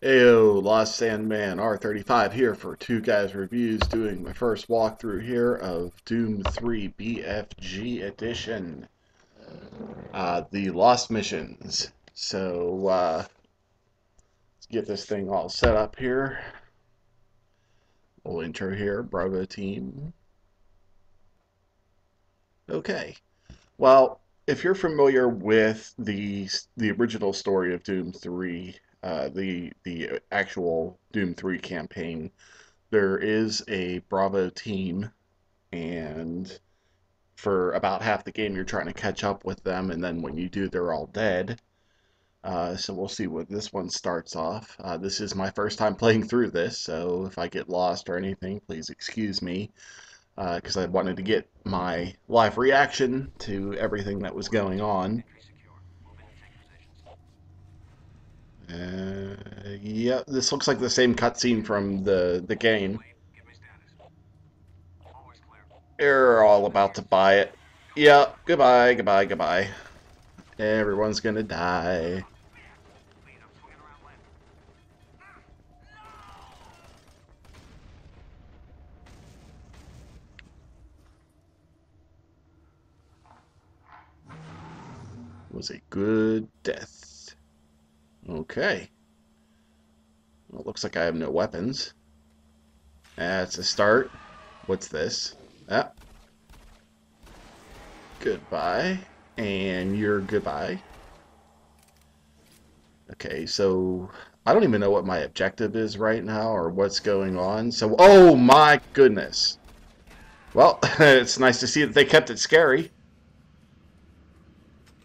Ayo, Lost Sandman R35 here for Two Guys Reviews, doing my first walkthrough here of Doom 3 BFG Edition. Uh, the Lost Missions. So, uh, let's get this thing all set up here. Little intro here, Bravo team. Okay. Well, if you're familiar with the the original story of Doom 3, uh, the the actual Doom 3 campaign, there is a Bravo team, and for about half the game you're trying to catch up with them, and then when you do, they're all dead. Uh, so we'll see what this one starts off. Uh, this is my first time playing through this, so if I get lost or anything, please excuse me, because uh, I wanted to get my live reaction to everything that was going on. Uh, yeah, this looks like the same cutscene from the, the game. They're all about to buy it. Yeah, goodbye, goodbye, goodbye. Everyone's gonna die. Was a good death. Okay. Well, it looks like I have no weapons. That's a start. What's this? Ah. Goodbye. And you're goodbye. Okay, so I don't even know what my objective is right now or what's going on. So, oh my goodness. Well, it's nice to see that they kept it scary.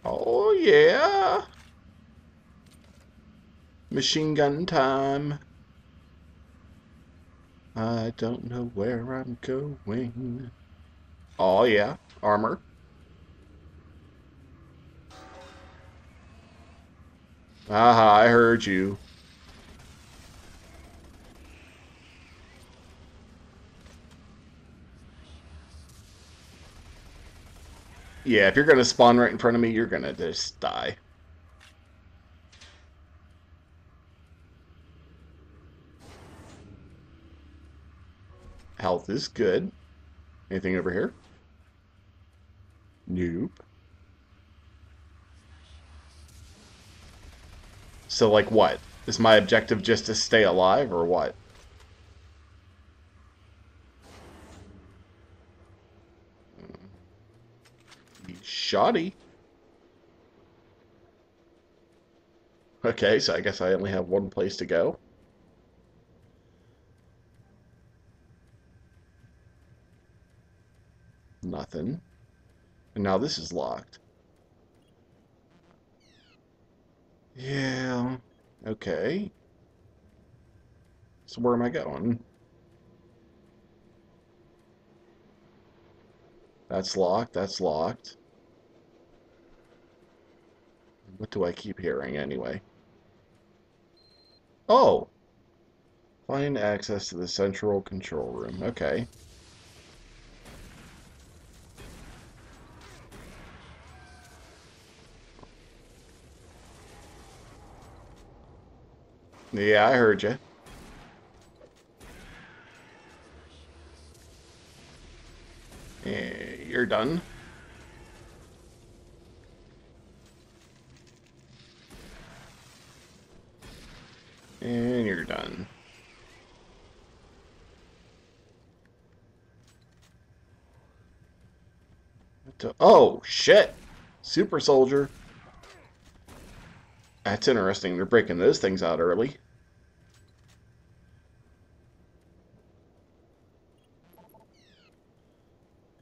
Oh, yeah. Machine gun time. I don't know where I'm going. Oh, yeah. Armor. Aha, I heard you. Yeah, if you're to spawn right in front of me, you're to just die. Health is good. Anything over here? Nope. So, like, what? Is my objective just to stay alive, or what? Hmm. Shoddy. Okay, so I guess I only have one place to go. Nothing. And now this is locked. Yeah. Okay. So where am I going? That's locked. That's locked. What do I keep hearing anyway? Oh! Find access to the central control room. Okay. Yeah, I heard you. Yeah, you're done. And you're done. Oh, shit! Super Soldier. That's interesting. They're breaking those things out early.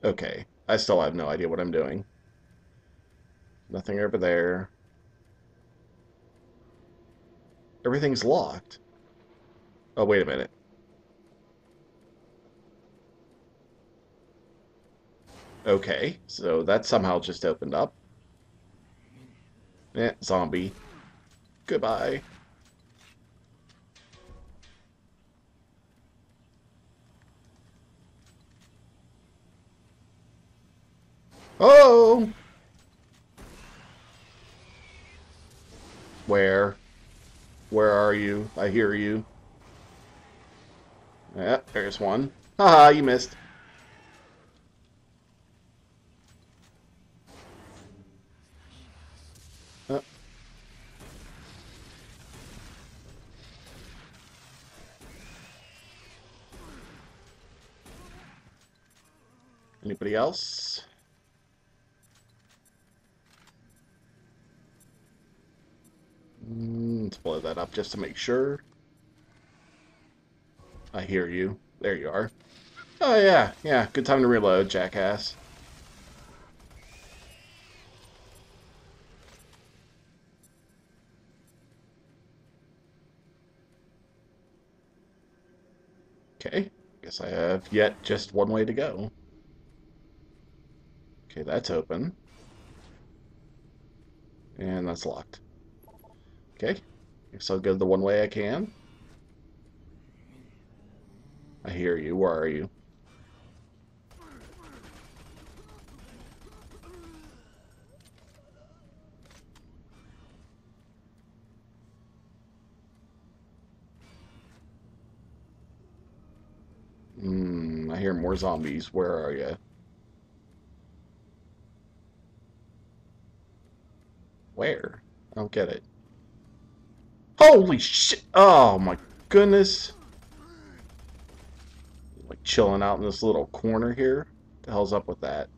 Okay. I still have no idea what I'm doing. Nothing over there. Everything's locked. Oh, wait a minute. Okay, so that somehow just opened up. Eh, zombie. Goodbye. Oh! Where? Where are you? I hear you. Yeah, there's one. Haha, you missed. Anybody else? That up just to make sure. I hear you. There you are. Oh, yeah. Yeah, good time to reload, jackass. Okay. Guess I have yet just one way to go. Okay, that's open. And that's locked. Okay. Guess I'll go the one way I can. I hear you. Where are you? Hmm, I hear more zombies. Where are you? Where? I don't get it. Holy shit! Oh my goodness! Like chilling out in this little corner here. The hell's up with that?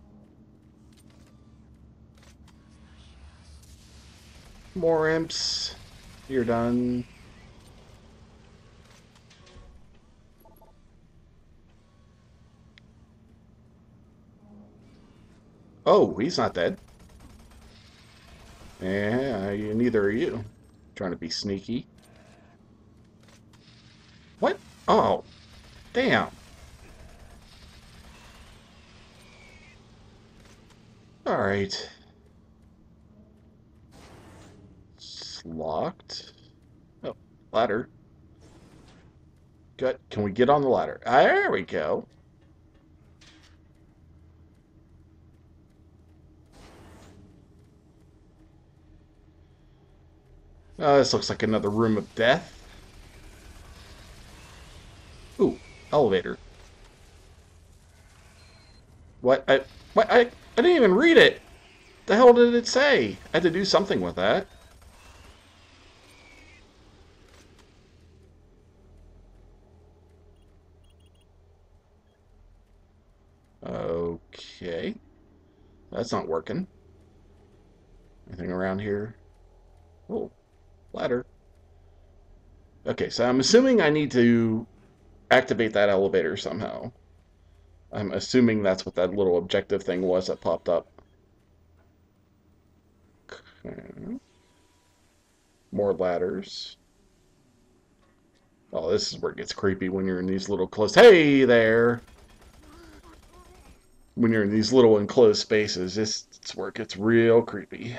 More imps. You're done. Oh, he's not dead. Yeah, neither are you. Trying to be sneaky. What? Oh, damn. Alright. It's locked. Oh, ladder. Good. Can we get on the ladder? Ah, there we go. Uh, this looks like another room of death. Ooh, elevator. What? I, what? I, I didn't even read it. The hell did it say? I had to do something with that. Okay. That's not working. Anything around here? Oh. Ladder. Okay, so I'm assuming I need to activate that elevator somehow. I'm assuming that's what that little objective thing was that popped up. Okay. More ladders. Oh, this is where it gets creepy when you're in these little close... Hey there! When you're in these little enclosed spaces, this, it's where it gets real creepy.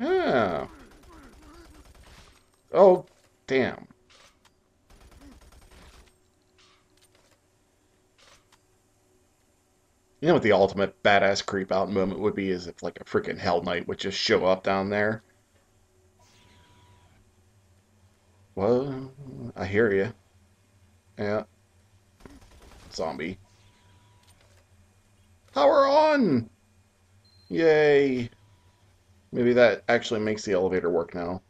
Ah. Oh, damn. You know what the ultimate badass creep out moment would be is if like a freaking Hell Knight would just show up down there. Well, I hear you. Yeah. Zombie. Power on! Yay. Maybe that actually makes the elevator work now.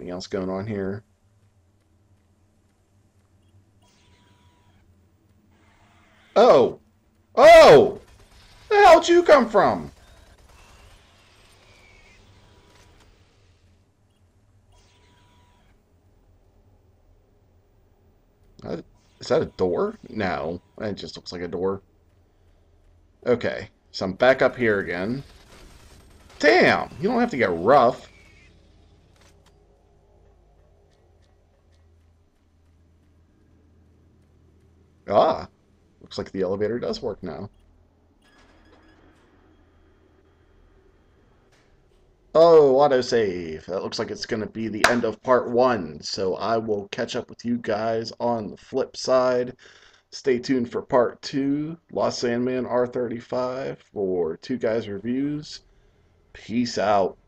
Anything else going on here? Oh! Oh! The hell'd you come from? Uh, is that a door? No, it just looks like a door. Okay, so I'm back up here again. Damn, you don't have to get rough. Ah, looks like the elevator does work now. Oh, autosave. That looks like it's going to be the end of part one. So I will catch up with you guys on the flip side. Stay tuned for part two, Lost Sandman R35 for Two Guys Reviews. Peace out.